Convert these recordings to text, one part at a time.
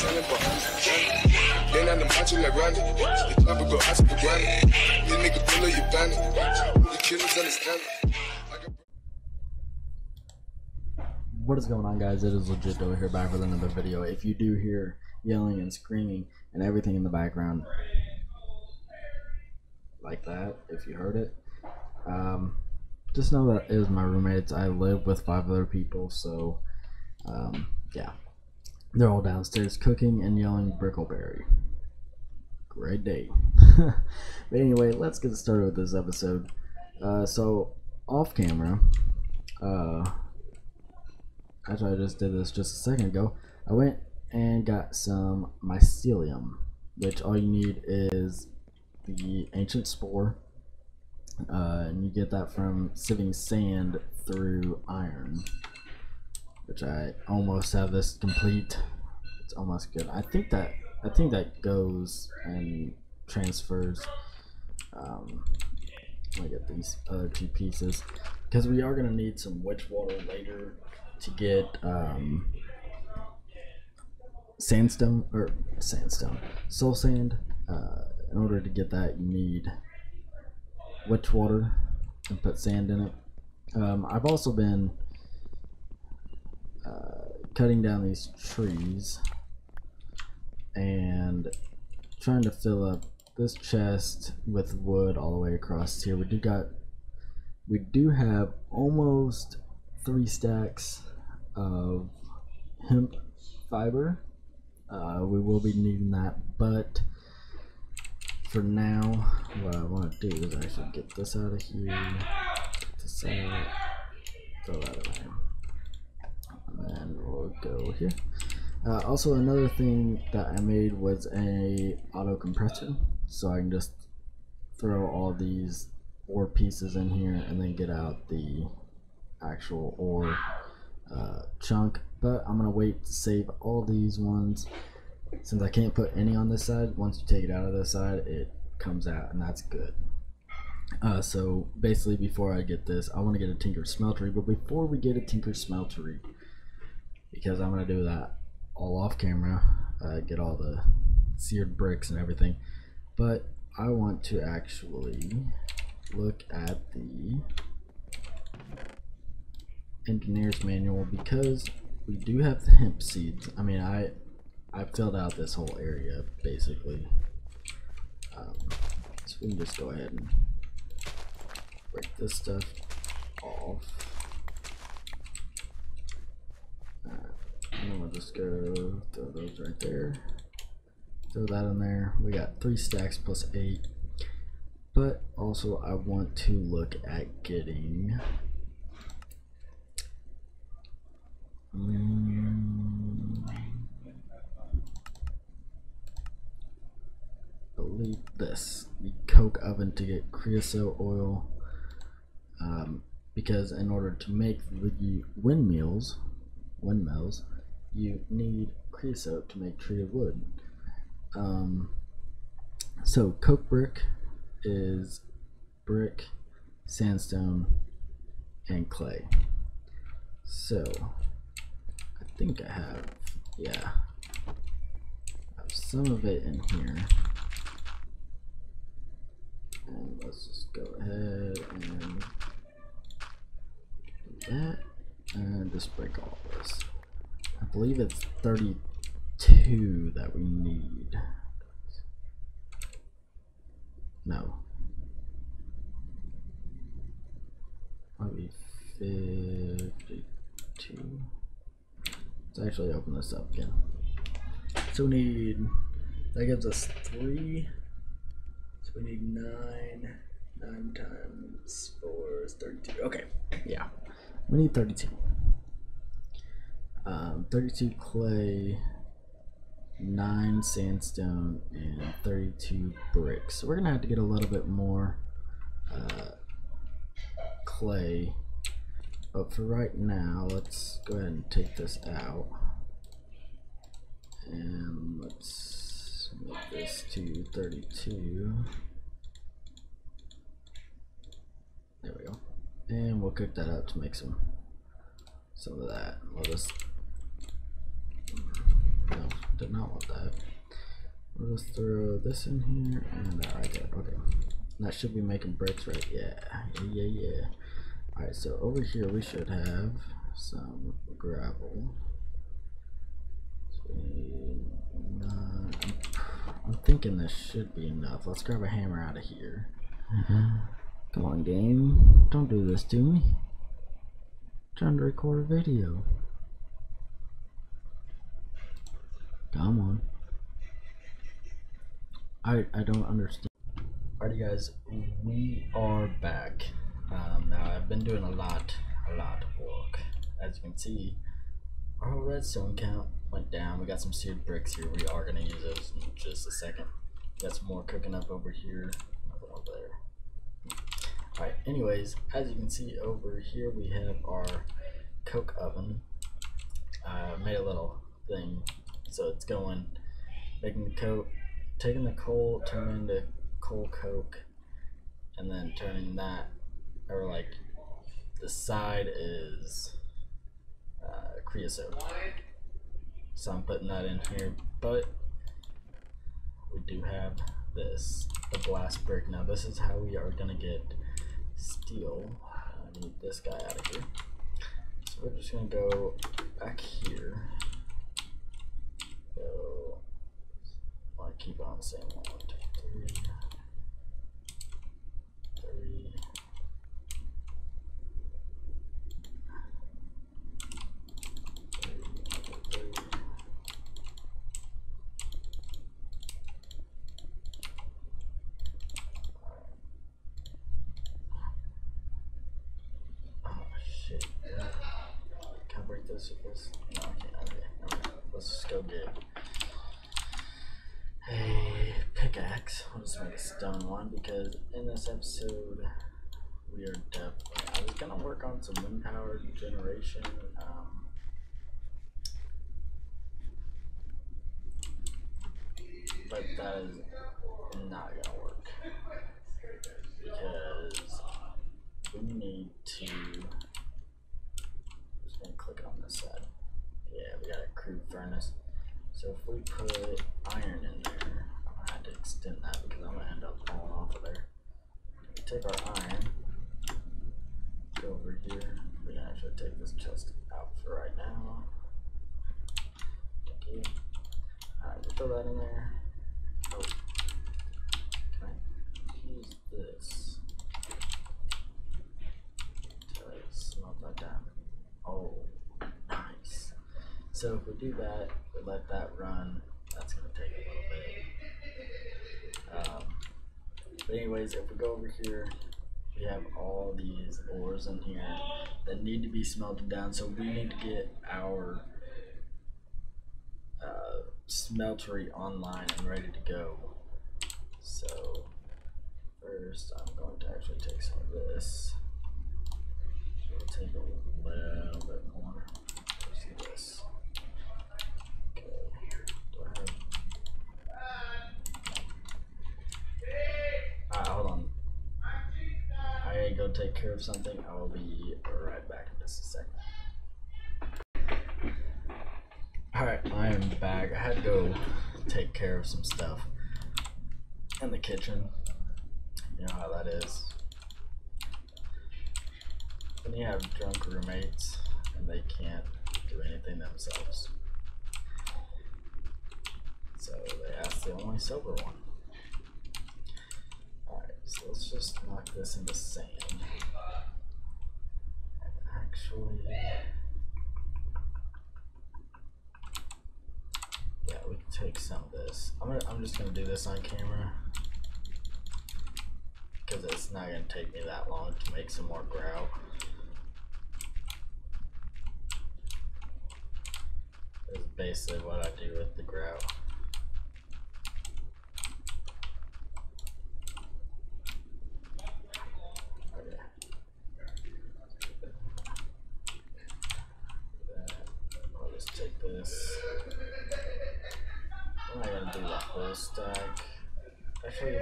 selling for hundred. Then macho like Randy. The chopper go ask for nigga pull up your. The killers understand. What is going on guys? It is legit over here back with another video. If you do hear yelling and screaming and everything in the background like that, if you heard it, um, just know that it was my roommates. I live with five other people, so um, yeah. They're all downstairs cooking and yelling Brickleberry. Great day. but anyway, let's get started with this episode. Uh, so, off camera, uh, actually I just did this just a second ago. I went and got some mycelium, which all you need is the ancient spore, uh, and you get that from sieving sand through iron, which I almost have this complete. It's almost good. I think that I think that goes and transfers. Um, me get these other two pieces because we are gonna need some witch water later to get um, sandstone or sandstone soul sand. Uh, in order to get that, you need witch water and put sand in it. Um, I've also been cutting down these trees and trying to fill up this chest with wood all the way across here. We do got we do have almost three stacks of hemp fiber. Uh, we will be needing that, but for now, what I want to do is actually get this out of here, get this out, throw that away, and we'll go here. Uh, also, another thing that I made was a auto compressor, so I can just throw all these ore pieces in here and then get out the actual ore uh, chunk. But I'm gonna wait to save all these ones since I can't put any on this side. Once you take it out of this side, it comes out, and that's good. Uh, so basically, before I get this, I want to get a Tinker Smeltery. But before we get a Tinker Smeltery, because I'm gonna do that all off camera, uh, get all the seared bricks and everything. But I want to actually look at the engineer's manual because we do have the hemp seeds. I mean, I I filled out this whole area basically. Um, so we can just go ahead and break this stuff off. Uh, and then we'll just go throw those right there. Throw that in there. We got three stacks plus eight. But also I want to look at getting Mm, believe this the coke oven to get creosote oil um, because in order to make the windmills windmills you need creosote to make treated wood um, so coke brick is brick sandstone and clay so I think I have, yeah, I have some of it in here. And let's just go ahead and do that and just break all this. Believe it's 32 that we need. No. Maybe 52. Let's actually open this up again. So we need, that gives us three. So we need nine. Nine times four is 32. Okay, yeah. We need 32. Um, 32 clay, 9 sandstone, and 32 bricks. So we're going to have to get a little bit more uh, clay but for right now, let's go ahead and take this out. And let's make this to 32. There we go. And we'll cook that up to make some some of that. We'll just did not want that. We'll just throw this in here and that right there. Okay. That should be making bricks, right? Yeah. Yeah, yeah, yeah. Alright, so over here we should have some gravel. I'm, uh, I'm thinking this should be enough. Let's grab a hammer out of here. Mm-hmm. Come on, game. Don't do this to me. I'm trying to record a video. Come on. I I don't understand. Alrighty, guys, we are back. Um, now I've been doing a lot, a lot of work. As you can see, our redstone count went down. We got some seared bricks here. We are gonna use those in just a second. Got some more cooking up over here. Another one there. Alright, anyways, as you can see over here, we have our coke oven. Uh, made a little thing so it's going, making the coke, taking the coal, turning into coal coke, and then turning that, or like the side is uh, creosote. So I'm putting that in here, but we do have this, the blast brick. Now this is how we are gonna get steel. I need this guy out of here. So we're just gonna go back here so I keep on saying one, two, three, three. Oh shit. Can I break this with this? No, I can't. Okay, okay. Let's just go get a pickaxe. I'll stone one because in this episode we are definitely. I was gonna work on some wind power generation. Um, but that is not gonna work because we need to. Just gonna click it on this side. Yeah, we got a crude furnace. So if we put iron in there, I'm gonna have to extend that because I'm gonna end up falling off of there. We take our iron, go over here. We can actually take this chest out for right now. You. Alright, we throw that in there. Oh. Can I use this? To smelt that down. Oh, nice. So if we do that, we let that run, that's gonna take a little bit. Um, but anyways, if we go over here, we have all these ores in here that need to be smelted down. So we need to get our smeltery online and ready to go. So first, I'm going to actually take some of this. So we'll take a little bit more. Let's do this. Alright, ah, hold on. I go take care of something. I will be right back in just a second. Alright, I am back. I had to go take care of some stuff in the kitchen. You know how that is. When you have drunk roommates and they can't do anything themselves. So they asked the only sober one. Alright, so let's just knock this into sand. And actually. Yeah, we can take some of this. I'm gonna I'm just gonna do this on camera. Because it's not gonna take me that long to make some more grout. Is basically what I do with the grout. Okay. That. I'll just take this. I'm not gonna do the whole stack. Actually,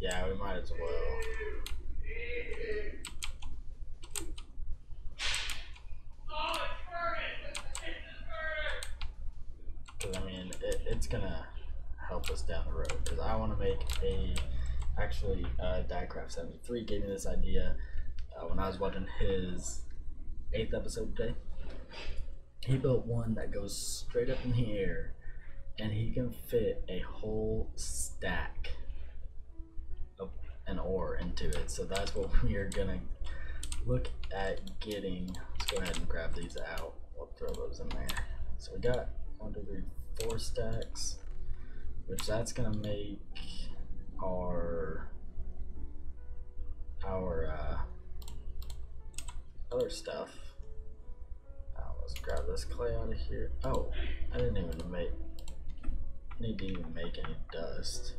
yeah, we might as well. Because I mean, it, it's gonna help us down the road. Because I want to make a actually uh, Diecraft seventy three gave me this idea uh, when I was watching his eighth episode today. He built one that goes straight up in the air, and he can fit a whole stack of an ore into it. So that's what we are gonna look at getting. Let's go ahead and grab these out. We'll throw those in there. So we got one, two, three, four stacks, which that's gonna make our our uh, other stuff. Uh, let's grab this clay out of here. Oh, I didn't even make need to even make any dust.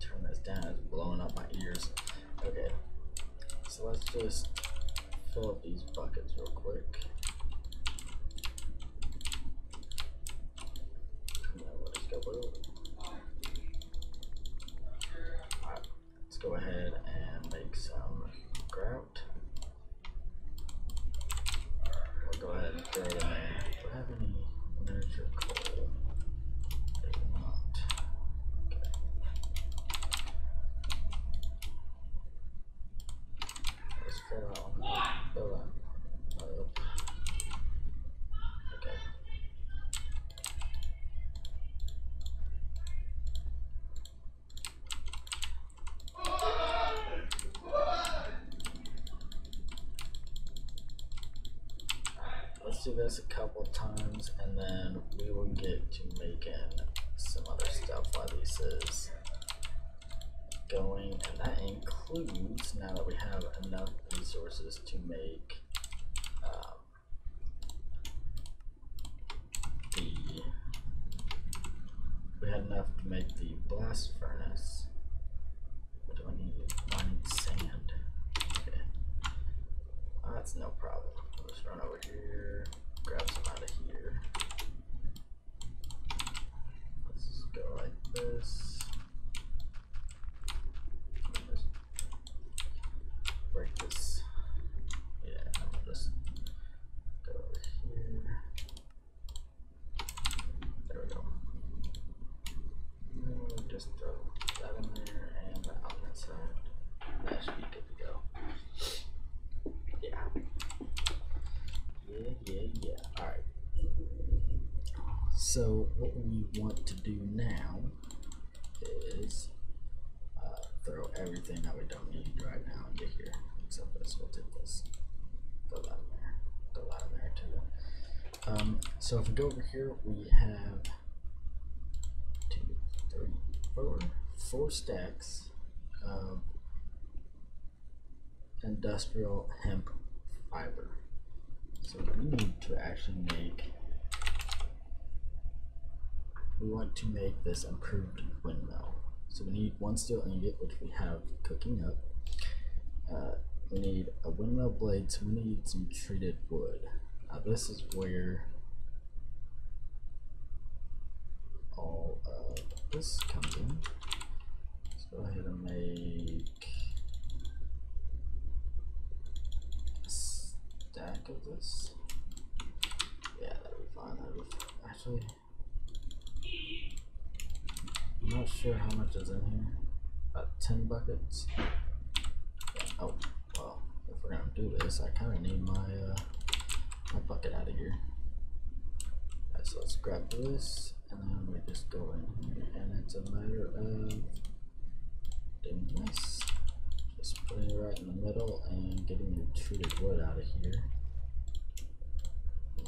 Turn this down, it's blowing up my ears. Okay, so let's just fill up these buckets real quick. And then we'll just go blue. Alright, let's go ahead and make some grout. We'll go ahead and throw it in there. Do I have any miniature coal? I do not. Okay. Let's fill that one. Fill that up. Okay. Let's do this a couple times and then we will get to making some other stuff while this is going. And that includes now that we have enough resources to make um, the we had enough to make the blast furnace what do I need? I need sand okay Oh, that's no problem. I'll just run over here, grab some out of here. Let's just go like this. Just break this. Yeah, I'll just go over here. There we go. And then we'll just throw that in there and that on that side. That should be good to go. Yeah. Yeah, yeah, yeah. Alright. So, what we want to do now is uh, throw everything that we don't need right now into here. Except this. We'll take this. Throw that in there. Throw that in there too. Um, so, if we go over here, we have two, three, four, four stacks of industrial hemp fiber. So we need to actually make, we want to make this improved windmill. So we need one steel ingot, which we have cooking up. Uh, we need a windmill blade, so we need some treated wood. Now this is where all of this comes in. Let's go ahead and make a stack of this. Yeah, that'll be fine. That'll be fine. Actually, I'm not sure how much is in here. About 10 buckets. Oh, well, if we're gonna do this, I kind of need my, uh, my bucket out of here. Alright, so let's grab this, and then we just go in here, and it's a matter of doing this. Just putting it right in the middle and getting your treated wood out of here.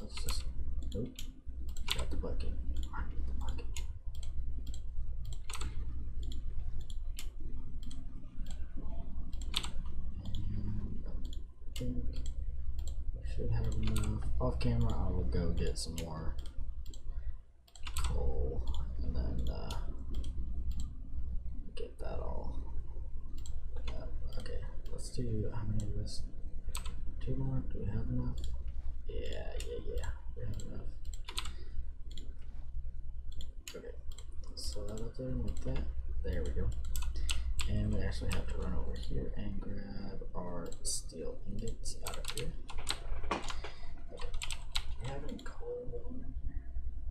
Let's just, nope, got the bucket. I need the bucket. And I should have enough. Off camera, I will go get some more coal and then uh, get that all yeah, okay, let's do how many of this? Two more? Do we have enough? Yeah, yeah, yeah. We have enough. Okay, so that'll do like that. There we go. And we actually have to run over here and grab our steel ingots out of here. Okay. Do we have any coal in here?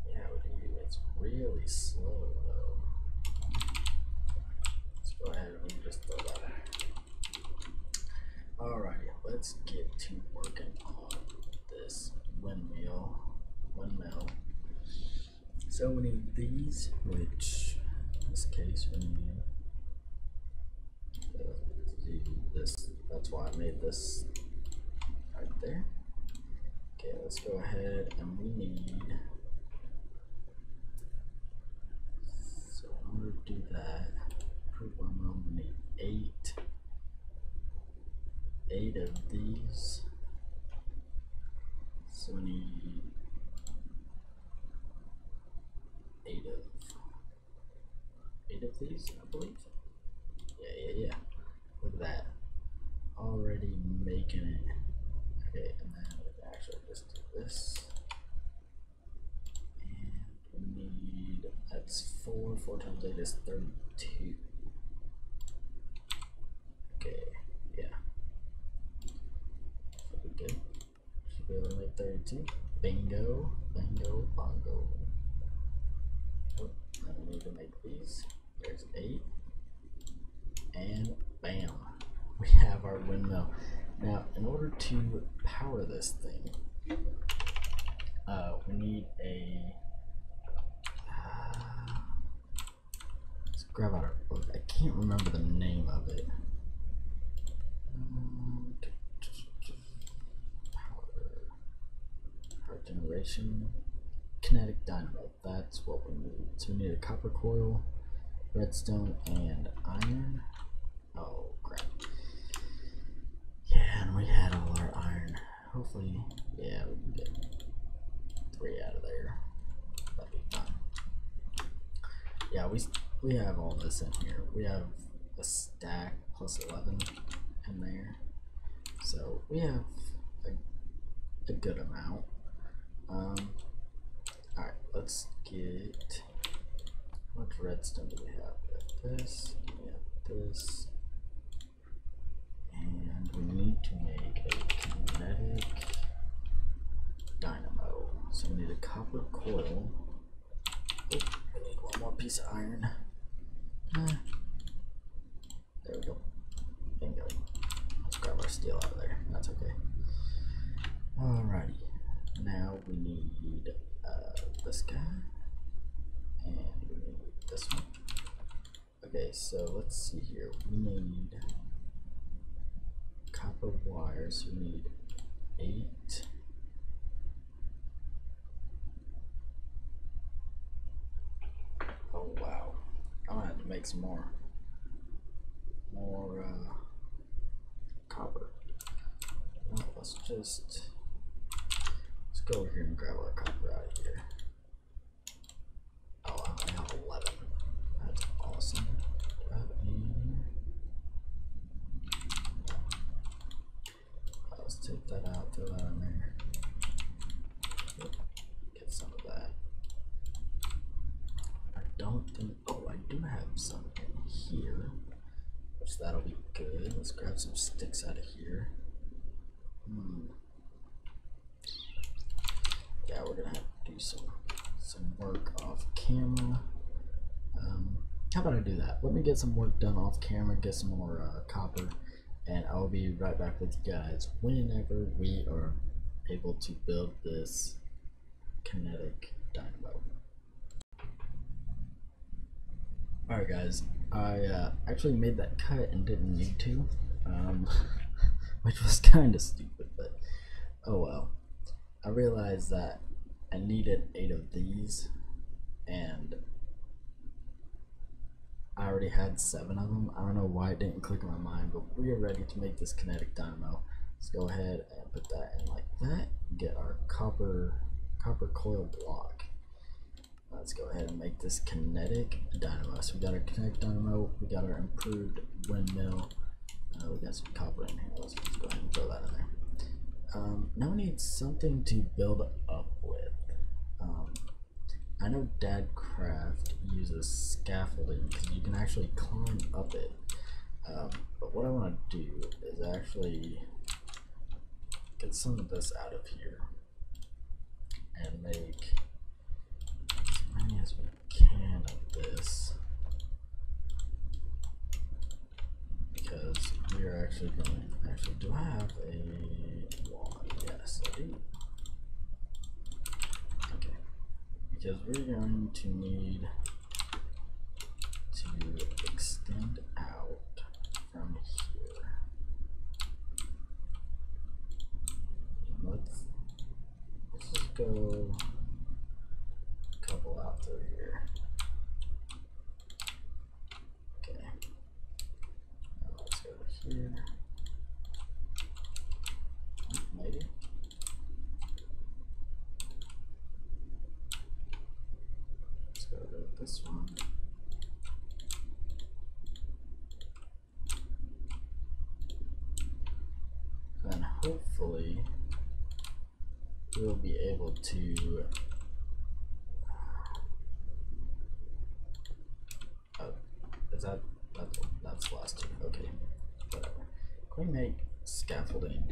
Yeah, we do. really slow though. Let's go ahead and just throw that in. Alrighty, let's get to working on this windmill. Windmill. So we need these, which in this case we need this. That's why I made this right there. Okay, let's go ahead and we need. So I'm gonna do that, prove one moment we need eight, eight of these. So we need eight of eight of these, I believe. Yeah, yeah, yeah. That. Already making it. Okay, and then we can actually just do this. And we need that's four, four times eight is thirty-two. Okay, yeah. Should be good. Should be able to make thirty-two. Bingo, bingo, bongo. Oh, now we need to make these. There's eight. And bam, we have our windmill. Now, in order to power this thing, uh, we need a. Uh, let's grab out our book. I can't remember the name of it. Power, power generation, kinetic dynamo. That's what we need. So we need a copper coil, redstone, and iron. Oh and we had all our iron. Hopefully, yeah, we can get three out of there. That'd be. Yeah, we we have all this in here. We have a stack plus eleven in there, so we have a, a good amount. Um, all right, let's get. What redstone do we have? We have this. We have this and we need to make a kinetic dynamo. So we need a copper coil. Oh, we need one more piece of iron. Ah. There we go. Bingo. Let's grab our steel out of there. That's okay. Alrighty. Now we need uh, this guy. And we need this one. Okay, so let's see here. We need copper wires. We need eight. Oh wow! I'm gonna have to make some more, more uh, copper. Well, let's just let's go over here and grab our copper out of here. Oh, I only have eleven. That's awesome. Grab a Take that out, throw that in there. Get some of that. I don't think. Oh, I do have some in here, which that'll be good. Let's grab some sticks out of here. Hmm. Yeah, we're gonna have to do some some work off camera. Um, how about I do that? Let me get some work done off camera, get some more uh, copper and I'll be right back with you guys whenever we are able to build this kinetic dynamo. Alright guys, I uh, actually made that cut and didn't need to, um, which was kind of stupid, but oh well. I realized that I needed eight of these, and I already had seven of them. I don't know why it didn't click in my mind, but we are ready to make this kinetic dynamo. Let's go ahead and put that in like that. Get our copper copper coil block. Let's go ahead and make this kinetic dynamo. So we got our kinetic dynamo, we got our improved windmill, uh, we got some copper in here. Let's go ahead and throw that in there. Um, now we need something to build up with. Um, I know Dadcraft uses scaffolding because you can actually climb up it. Um, but what I want to do is actually get some of this out of here and make as many as we can of this because we're actually going actually do I have a wall? Yes, I do. Okay. Because we're going to need to extend out from here. Let's let's just go a couple out through here. Okay. Now let's go here. Maybe. Let's go to this one. And hopefully we'll be able to uh, is that, that that's last two okay whatever. Can we make scaffolding?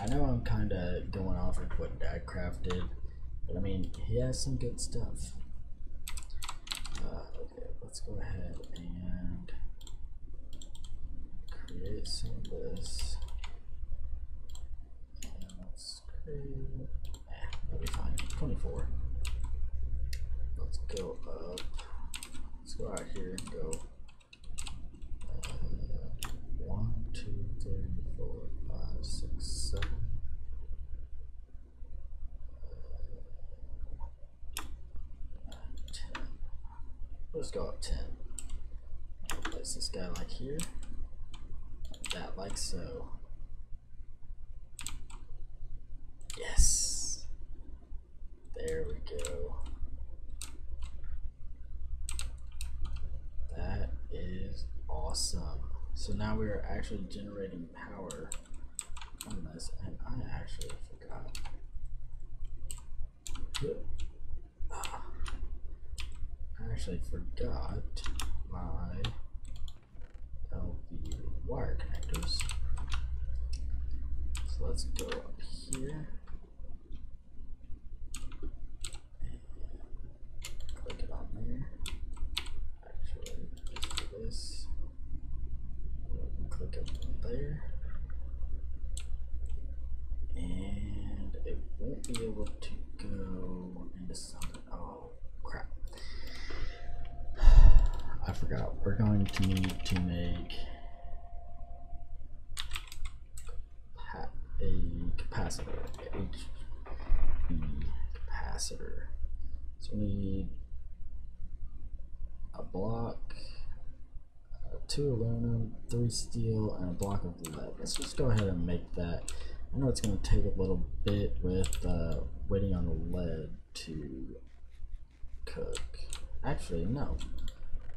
I know I'm kinda going off of what dad crafted but I mean he has some good stuff. Uh, okay let's go ahead and create some of this and let's create eh, that'll be fine 24 let's go up let's go out here and go uh. Uh. Let's go up ten. Place this guy like here. That like so. Yes. There we go. That is awesome. So now we are actually generating power from this, and I actually forgot. Ah. I actually forgot my LV wire connectors. So let's go up here. and Click it on there. Actually, let's do this. Click up there. And it won't be able to go into something. Oh, crap. I forgot. We're going to need to make a capacitor, HV capacitor. So we need a block, uh, two aluminum, three steel, and a block of lead. Let's just go ahead and make that. I know it's going to take a little bit with uh, waiting on the lead to cook. Actually, no.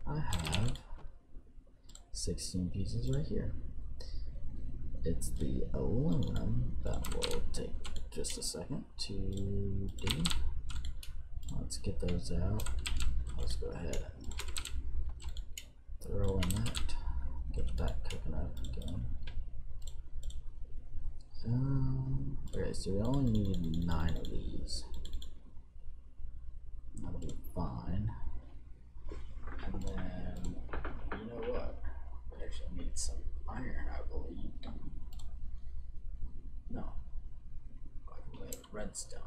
I have 16 pieces right here. It's the aluminum that will take just a second to do. Let's get those out. Let's go ahead and throw in that. Get that cooking up again. Um, okay, so we only need nine of these. That'll be fine. And then, you know what? We actually need some iron, I believe. No. Like redstone.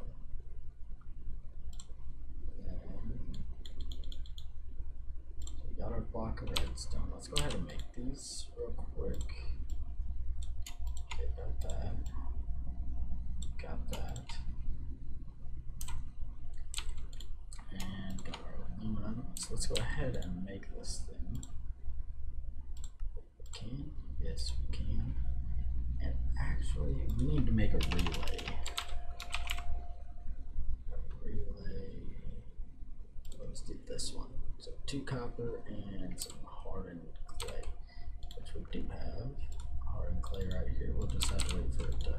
Then, we got our block of redstone. Let's go ahead and make these real quick. Okay, got that. Got that. And got our aluminum. So let's go ahead and make this thing. Can. Yes, we can. Actually, we need to make a relay. Relay. Let's do this one. So two copper and some hardened clay, which we do have. Hardened clay right here. We'll just have to wait for it to,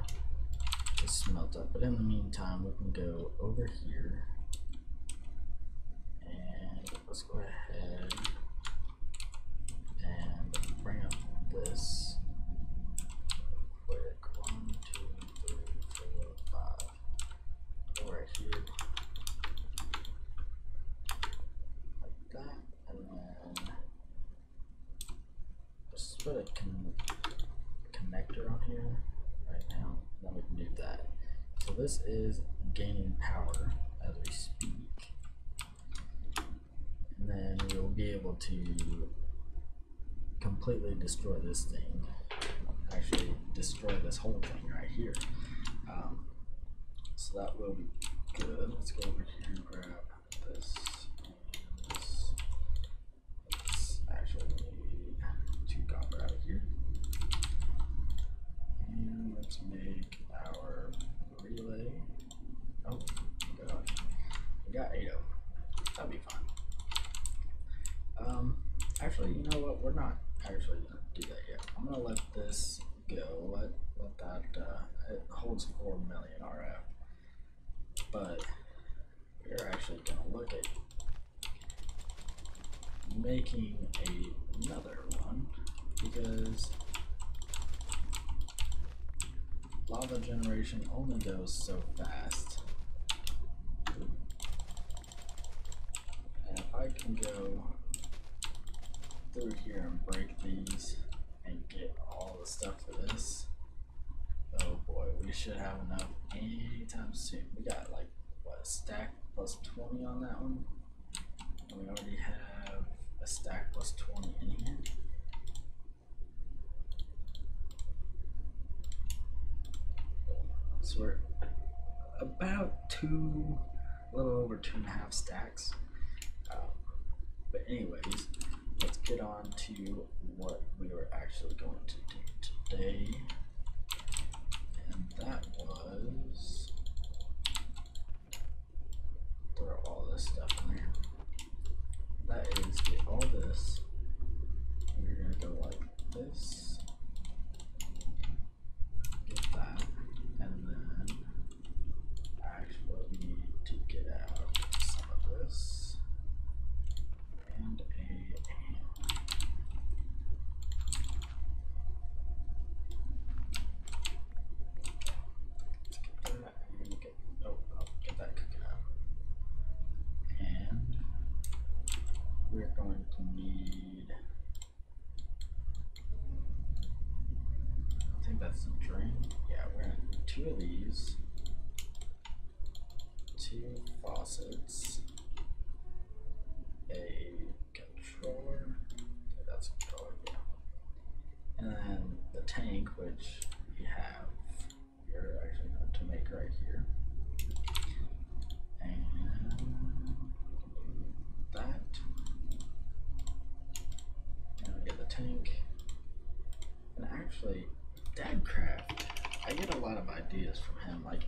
to smelt up. But in the meantime, we can go over here and let's go ahead and bring up this quick. One, two, three, four, five. Go right here. Like that. And then just try to con- connector on here right now. Then we can do that. So this is gaining power as we speak. And then we'll be able to completely destroy this thing. Actually, destroy this whole thing right here. Um, so that will be good. Let's go over here and grab this. Let's actually need out of here. And let's make our relay. Oh, gosh. We got eight of them. That'll be fine. Um, actually, you know what? We're not actually gonna do that yet. I'm gonna let this go. Let let that. Uh, it holds four million RF, but we're actually gonna look at making a, another one because lava generation only goes so fast. And if I can go through here and break these and get all the stuff for this, oh boy, we should have enough anytime soon. We got like, what, a stack plus 20 on that one? And we already have a stack plus 20 in here. So we're about two, a little over two and a half stacks. Um, but anyways, let's get on to what we were actually going to do today. And that was throw all this stuff in there. That is get all this. And you're gonna go like this. Get that. And then actually we need to get out some of this. And a ham. Let's get that and get oh, oh get that cooking up. And we're going to need I think that's the drain. Yeah, we're gonna need two of these. Two faucets. A controller. Okay, that's a controller, yeah. And then the tank, which we have we're actually going to make right here. And that. And we get the tank. And actually, Dadcraft, I get a lot of ideas from him. Like,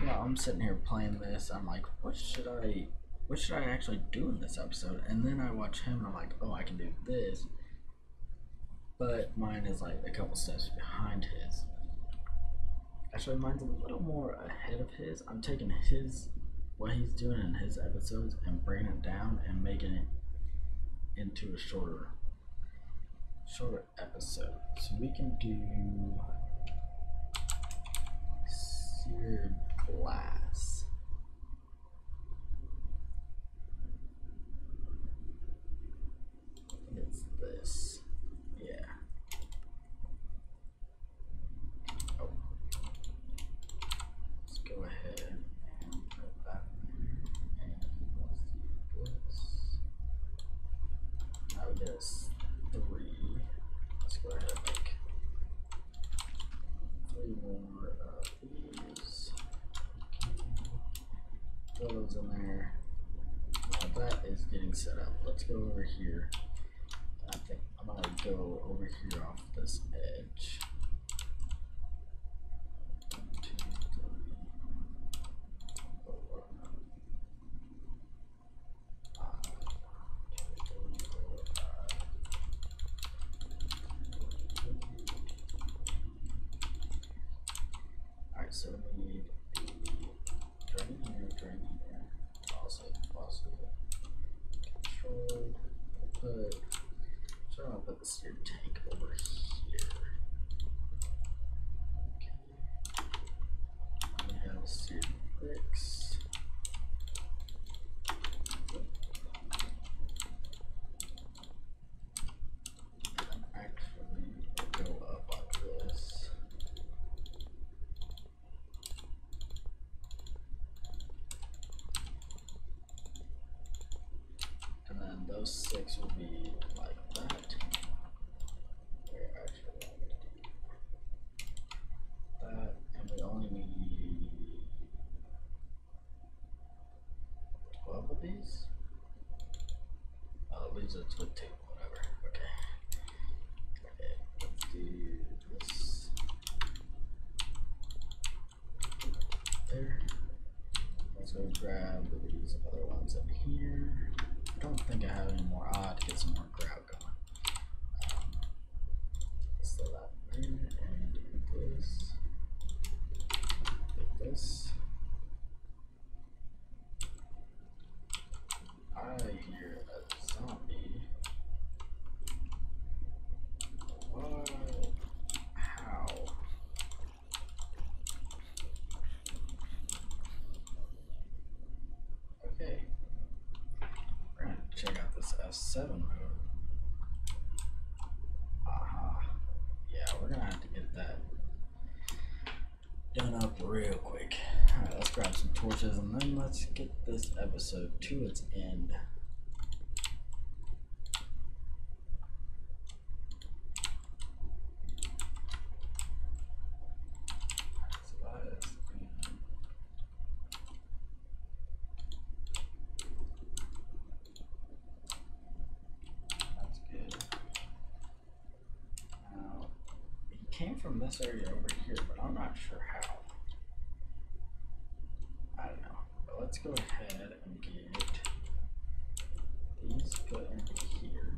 you know, I'm sitting here playing this. I'm like, what should I, what should I actually do in this episode? And then I watch him, and I'm like, oh, I can do this. But mine is like a couple steps behind his. Actually, mine's a little more ahead of his. I'm taking his, what he's doing in his episodes, and bringing it down and making it into a shorter, shorter episode. So we can do glass. I it's this. Yeah. Oh. Let's go ahead and put that in there. And let's do this. Now we get us three. Let's go ahead and make three more of these. Throw those in there. While that is getting set up, let's go over here. I think I'm gonna go over here off this edge. One, two, three, four, five. Two, three, four, five. Alright, so we need the drain here, drain here, faucet, faucet, control, put, so I'll put the seared tank over here. Okay. We have seared bricks. And then actually, and those six will be like that. Wait, actually, that, and we only need twelve of these. Oh, these are split two, whatever. Okay. Okay, let's do this. There. Let's go grab these other ones up here. Think I have any more. Ah, to get some more grab going. Um, let's throw that there and do this. Take this. I hear a zombie. What? How? Okay. We're gonna check this F7 mode. Aha. Yeah, we're gonna have to get that done up real quick. Alright, let's grab some torches and then let's get this episode to its end. So that is good. That's good. Now, he came from this area over here, but I'm not sure how. I don't know. But let's go ahead and get these put in here.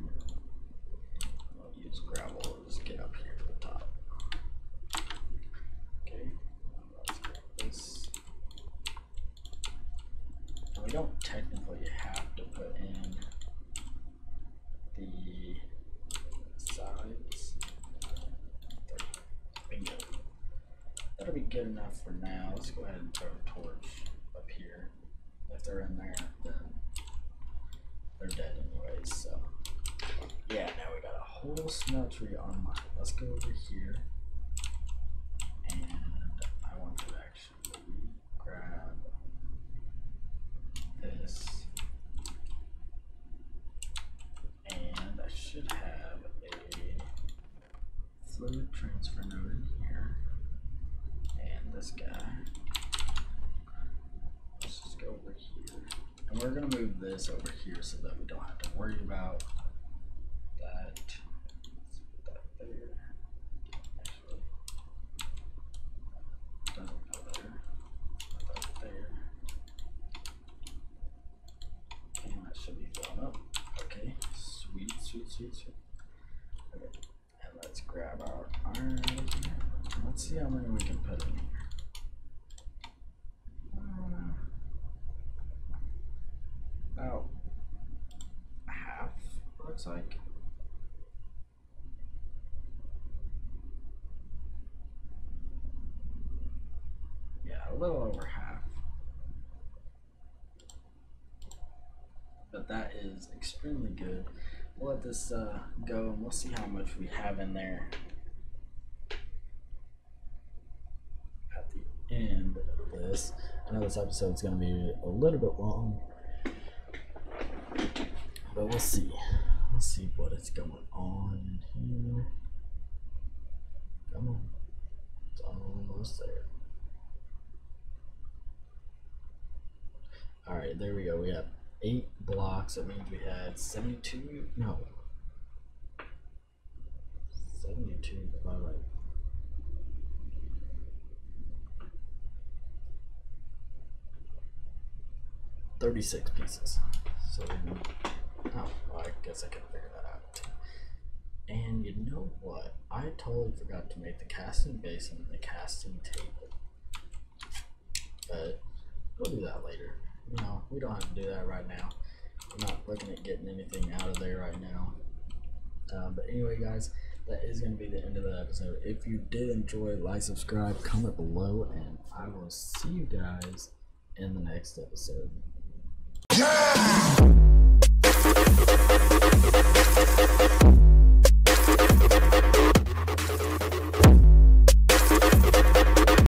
We'll use gravel. We'll just get up here to the top. Okay. Let's grab this. And we don't technically have to put in the sides. There. Bingo. That'll be good enough for now. Let's go ahead and throw a torch up here. If they're in there, then they're dead anyways, so. Yeah, now we got a whole smeltery online. Let's go over here. And I want to actually grab this. And I should have a fluid transfer node in here. And this guy. Let's just go over here. And we're gonna move this over here so that we don't have to worry about that. That there. Doesn't. That there. And that should be filling up. Okay, sweet, sweet, sweet, sweet. And let's grab our iron. Let's see how many we can put in here. Uh, About half, looks like. Yeah, a little over half. But that is extremely good. We'll let this uh, go and we'll see how much we have in there at the end of this. I know this episode's going to be a little bit long, but we'll see. We'll see what is going on in here. Come on. It's almost there. Alright, there we go. We have eight blocks. That means we had 72. No. 72 divided by. Thirty-six pieces. So, oh, I guess I can figure that out. And you know what? I totally forgot to make the casting basin and the casting table. But we'll do that later. Know, we don't have to do that right now. I'm not looking at getting anything out of there right now. Um, but anyway, guys, that is going to be the end of the episode. If you did enjoy, like, subscribe, comment below, and I will see you guys in the next episode. Yeah!